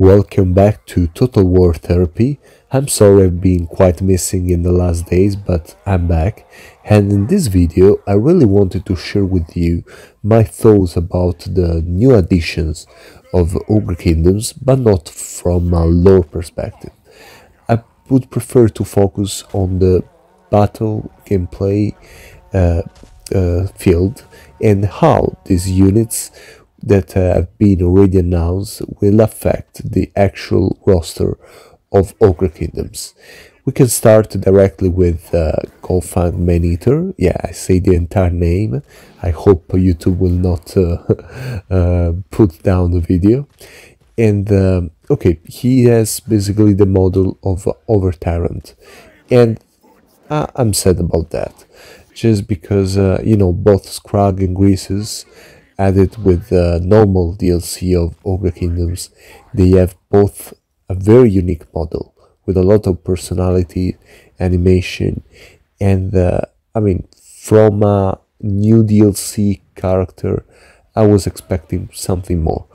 Welcome back to Total War Therapy. I'm sorry I've been quite missing in the last days, but I'm back. And in this video, I really wanted to share with you my thoughts about the new additions of Ogre Kingdoms, but not from a lore perspective. I would prefer to focus on the battle gameplay uh, uh, field and how these units that have been already announced will affect the actual roster of Ogre Kingdoms. We can start directly with uh, Golgfag Maneater. Yeah, I say the entire name. I hope YouTube will not uh, uh, put down the video. And um, okay, he has basically the model of Over Tyrant. And I'm sad about that. Just because, uh, you know, both Skrag and Greasus added with the normal DLC of Ogre Kingdoms, they have both a very unique model with a lot of personality, animation, and uh, I mean, from a new DLC character, I was expecting something more.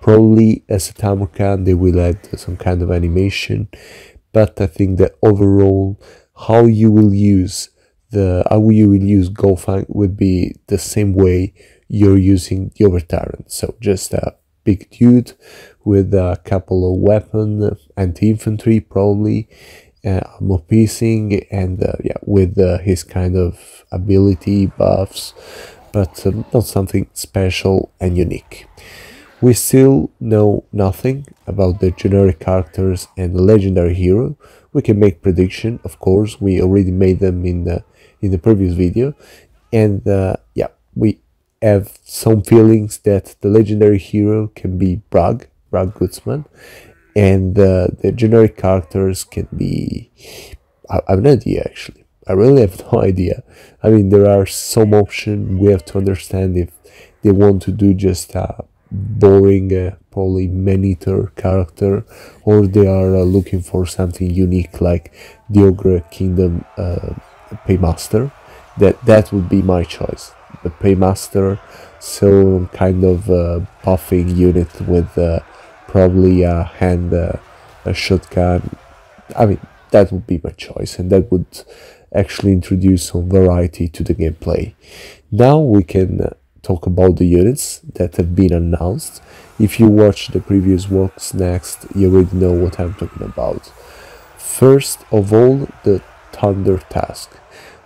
Probably as a Tamokan, they will add some kind of animation, but I think that overall, how you will use the how you will use Golgfag would be the same way you're using the Over Tyrant. So just a big dude with a couple of weapon, anti-infantry probably, uh, armor piercing, and uh, yeah, with uh, his kind of ability buffs, but um, not something special and unique. We still know nothing about the generic characters and the legendary hero. We can make prediction, of course. We already made them in the in the previous video, and uh, yeah, we have some feelings that the legendary hero can be Bragg, Bragg Gutsman, and uh, the generic characters can be. I, I have no idea actually. I really have no idea. I mean, there are some options. We have to understand if they want to do just a boring, uh, probably man-eater character, or they are uh, looking for something unique like the Ogre Kingdom uh, Paymaster. That that would be my choice the paymaster some kind of uh, buffing unit with uh, probably a hand uh, a shotgun. I mean that would be my choice and that would actually introduce some variety to the gameplay. Now we can uh, talk about the units that have been announced. If you watch the previous What's Next you already know what i'm talking about. First of all the thunder tusk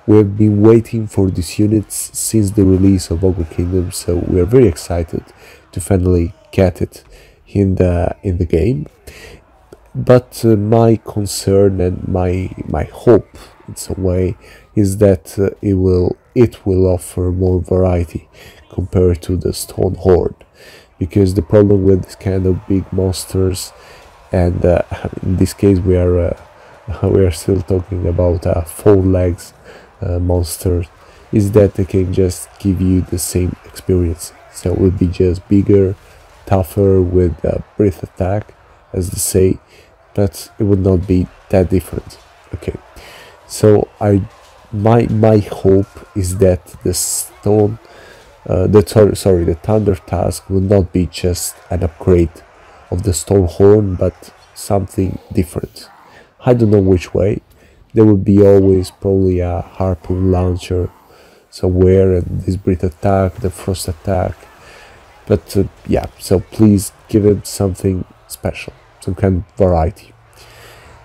we have been waiting for these units since the release of Ogre Kingdom, so we are very excited to finally get it in the in the game. But uh, my concern and my my hope, in some way, is that uh, it will it will offer more variety compared to the Stonehorn, because the problem with this kind of big monsters, and uh, in this case we are uh, we are still talking about uh, four legs uh, monsters is that they can just give you the same experience. So it would be just bigger, tougher with a breath attack, as they say, but it would not be that different. Okay, so I my my hope is that the stone, uh, the sorry, the thunder tusk will not be just an upgrade of the stone horn, but something different. I don't know which way, there will be always probably a harpoon launcher somewhere this breath attack the frost attack. But uh, yeah so please give it something special some kind of variety.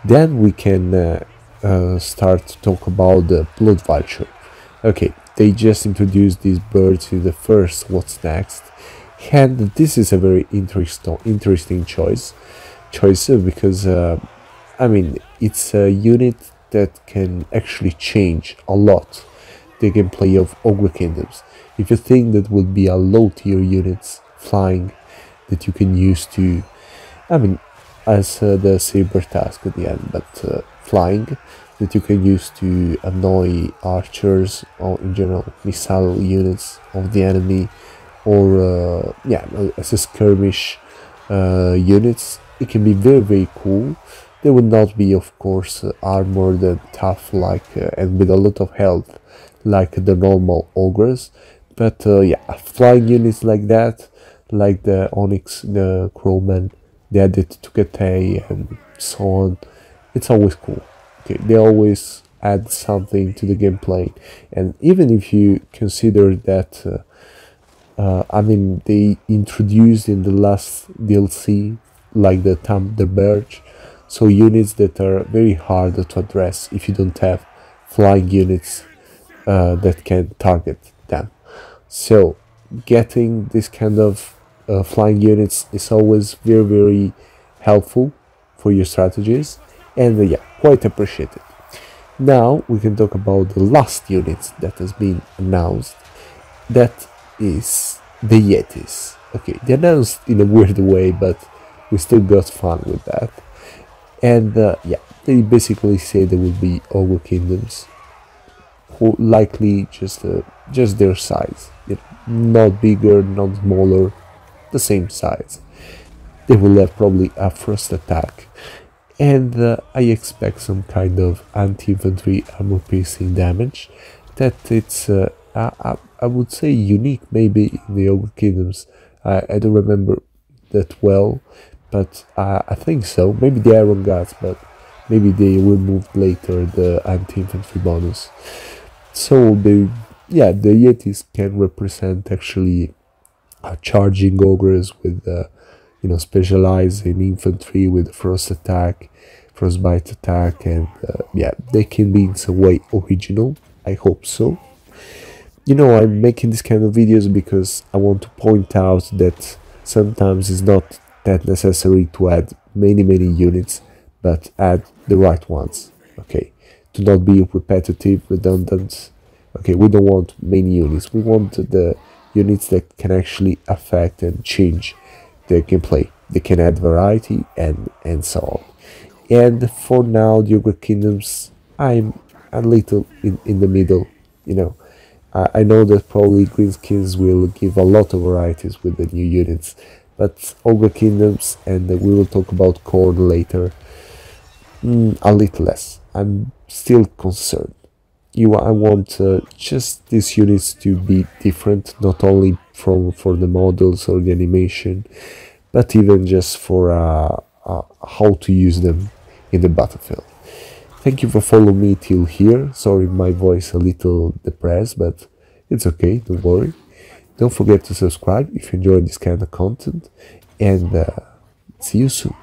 Then we can uh, uh, start to talk about the blood vulture. Okay they just introduced these birds in the first what's next? And this is a very interesting interesting choice choice because uh, i mean it's a unit that can actually change a lot the gameplay of Ogre Kingdoms. If you think that would be a low tier units flying that you can use to, I mean, as uh, the Sabretusk at the end, but uh, flying that you can use to annoy archers or in general missile units of the enemy or uh, yeah as a skirmish uh, units it can be very very cool they would not be, of course, armored and tough like uh, and with a lot of health like the normal ogres. But uh, yeah, flying units like that, like the Onyx, the Crowman, they added Tokatei and so on. It's always cool. Okay, they always add something to the gameplay, and even if you consider that, uh, uh, I mean, they introduced in the last DLC like the Thunderbird, so units that are very hard to address if you don't have flying units uh, that can target them. So getting this kind of uh, flying units is always very very helpful for your strategies and uh, yeah quite appreciated. Now we can talk about the last unit that has been announced. That is the yetis. Okay they announced in a weird way but we still got fun with that and uh, yeah they basically say there will be ogre kingdoms who likely just uh, just their size not bigger not smaller the same size. They will have probably a first attack, and uh, I expect some kind of anti-infantry armor piercing damage that it's uh, I, I, would say unique maybe in the Ogre Kingdoms. I, I don't remember that well, but uh, I think so. Maybe the Ironguts, but maybe they removed later the anti-infantry bonus. So the yeah the Yetis can represent actually uh, charging ogres with uh, you know specialized in infantry with frost attack frostbite attack and uh, yeah they can be in some way original i hope so you know i'm making this kind of videos because i want to point out that sometimes it's not that necessary to add many many units but add the right ones okay to not be repetitive redundant okay we don't want many units we want the units that can actually affect and change the gameplay. They can add variety and, and so on. And for now, the Ogre Kingdoms, I'm a little in, in the middle, you know. I, I know that probably Greenskins will give a lot of varieties with the new units, but Ogre Kingdoms, and we will talk about Khorne later, mm, a little less. I'm still concerned. You I want uh, just these units to be different not only from for the models or the animation but even just for uh, uh, how to use them in the battlefield. Thank you for following me till here. Sorry my voice a little depressed but it's okay don't worry don't forget to subscribe if you enjoy this kind of content and uh, see you soon